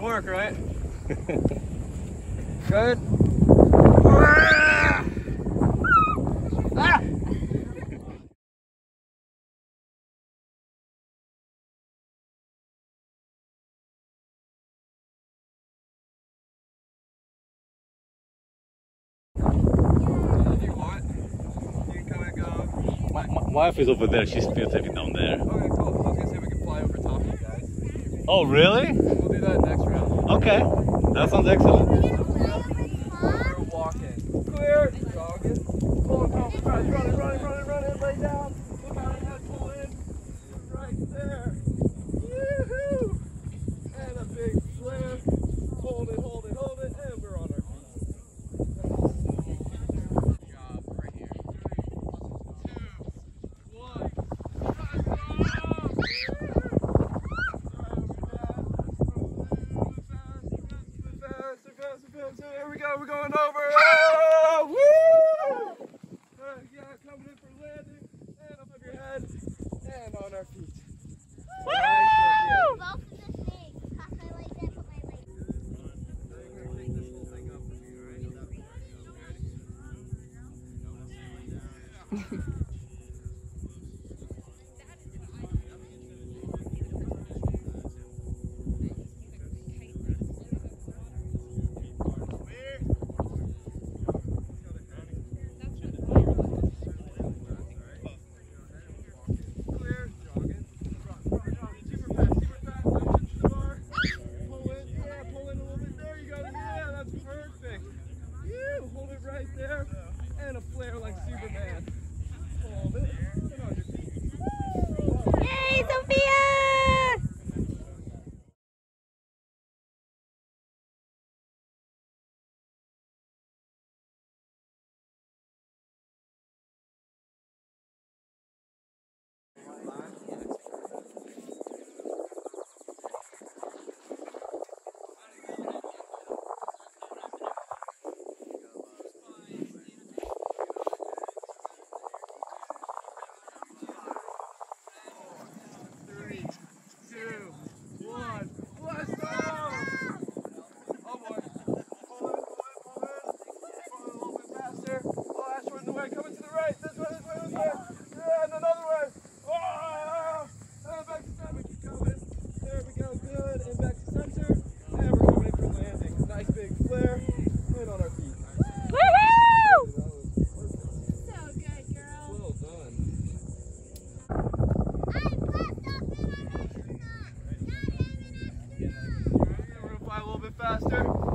mark, right? Good. Ah! You want? You can come and go. My, my wife is over there. She's speartaping down there. Okay, cool. I was gonna see if we can fly over top of you guys. Oh, really? We'll do that next round. Okay. That sounds excellent. We're walking. Clear. Jogging. Pulling off. Running, running, running, running, running. This whole thing up with you, Foster.